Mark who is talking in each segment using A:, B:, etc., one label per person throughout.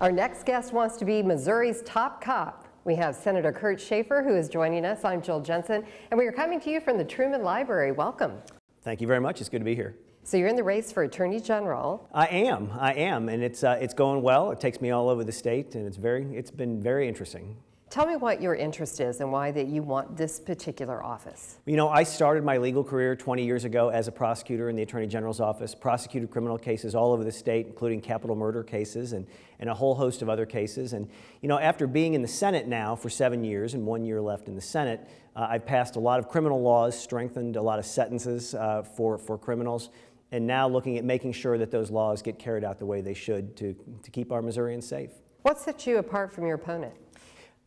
A: Our next guest wants to be Missouri's top cop. We have Senator Kurt Schaefer who is joining us. I'm Jill Jensen, and we are coming to you from the Truman Library. Welcome.
B: Thank you very much. It's good to be here.
A: So you're in the race for Attorney General.
B: I am. I am, and it's uh, it's going well. It takes me all over the state, and it's very it's been very interesting.
A: Tell me what your interest is and why that you want this particular office.
B: You know, I started my legal career 20 years ago as a prosecutor in the Attorney General's office, prosecuted criminal cases all over the state, including capital murder cases and, and a whole host of other cases. And, you know, after being in the Senate now for seven years and one year left in the Senate, uh, I've passed a lot of criminal laws, strengthened a lot of sentences uh, for, for criminals, and now looking at making sure that those laws get carried out the way they should to, to keep our Missourians safe.
A: What sets you apart from your opponent?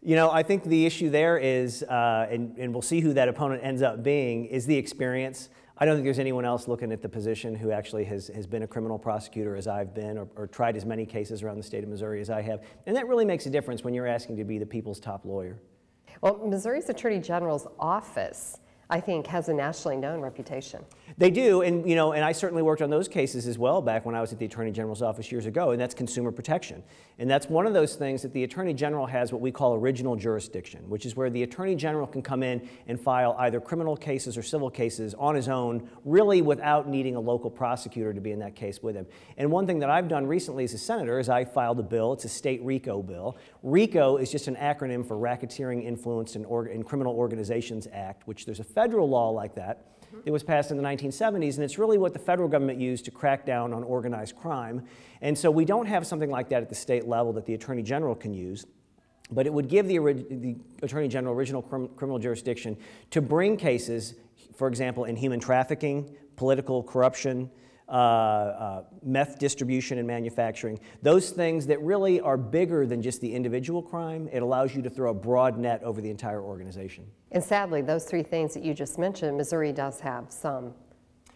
B: You know, I think the issue there is, uh, and, and we'll see who that opponent ends up being, is the experience. I don't think there's anyone else looking at the position who actually has, has been a criminal prosecutor as I've been or, or tried as many cases around the state of Missouri as I have. And that really makes a difference when you're asking to be the people's top lawyer.
A: Well, Missouri's Attorney General's office I think, has a nationally known reputation.
B: They do, and you know, and I certainly worked on those cases as well back when I was at the Attorney General's office years ago, and that's consumer protection. And that's one of those things that the Attorney General has what we call original jurisdiction, which is where the Attorney General can come in and file either criminal cases or civil cases on his own, really without needing a local prosecutor to be in that case with him. And one thing that I've done recently as a senator is I filed a bill, it's a state RICO bill. RICO is just an acronym for Racketeering Influenced in, in Criminal Organizations Act, which there's a federal law like that. It was passed in the 1970s, and it's really what the federal government used to crack down on organized crime. And so we don't have something like that at the state level that the Attorney General can use. But it would give the, the Attorney General original crim criminal jurisdiction to bring cases, for example, in human trafficking, political corruption, uh, uh, meth distribution and manufacturing, those things that really are bigger than just the individual crime, it allows you to throw a broad net over the entire organization.
A: And sadly, those three things that you just mentioned, Missouri does have some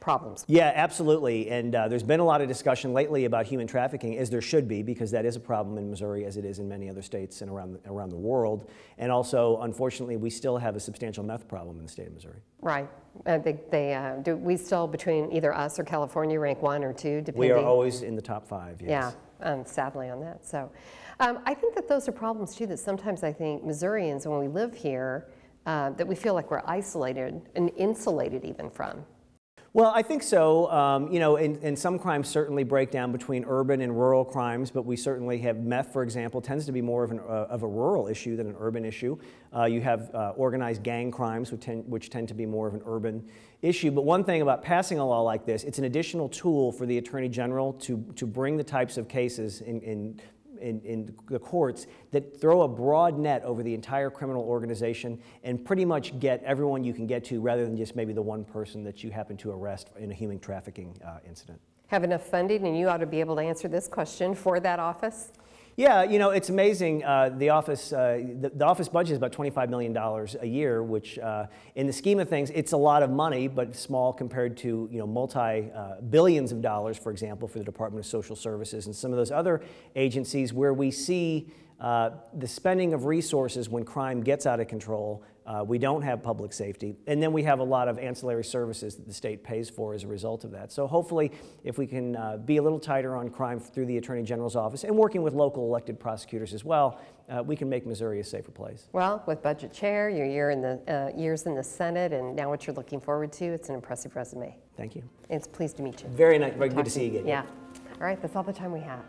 A: problems.
B: Yeah, absolutely. And uh, there's been a lot of discussion lately about human trafficking, as there should be, because that is a problem in Missouri as it is in many other states and around the, around the world. And also, unfortunately, we still have a substantial meth problem in the state of Missouri.
A: Right. Uh, they, they uh, do we still between either us or California rank one or two, depending.
B: We are always in the top five. Yes.
A: Yeah. Um, sadly, on that. So, um, I think that those are problems too. That sometimes I think Missourians, when we live here, uh, that we feel like we're isolated and insulated even from.
B: Well, I think so. Um, you know, and, and, some crimes certainly break down between urban and rural crimes, but we certainly have meth, for example, tends to be more of, an, uh, of a rural issue than an urban issue. Uh, you have uh, organized gang crimes, which tend, which tend to be more of an urban issue. But one thing about passing a law like this, it's an additional tool for the Attorney General to, to bring the types of cases in, in in, in, the courts that throw a broad net over the entire criminal organization and pretty much get everyone you can get to rather than just maybe the one person that you happen to arrest in a human trafficking uh, incident.
A: Have enough funding, and you ought to be able to answer this question for that office?
B: Yeah, you know, it's amazing. Uh, the office, uh, the, the, office budget is about $25 million a year, which uh, in the scheme of things, it's a lot of money, but small compared to, you know, multi-billions uh, of dollars, for example, for the Department of Social Services and some of those other agencies where we see uh, the spending of resources when crime gets out of control uh, we don't have public safety. And then we have a lot of ancillary services that the state pays for as a result of that. So hopefully, if we can uh, be a little tighter on crime through the Attorney General's office and working with local elected prosecutors as well, uh, we can make Missouri a safer place.
A: Well, with budget chair, your year in the, uh, years in the Senate, and now what you're looking forward to, it's an impressive resume.
B: Thank you.
A: It's pleased to meet you.
B: Very nice. Very good to see you again.
A: Yeah. All right, that's all the time we have.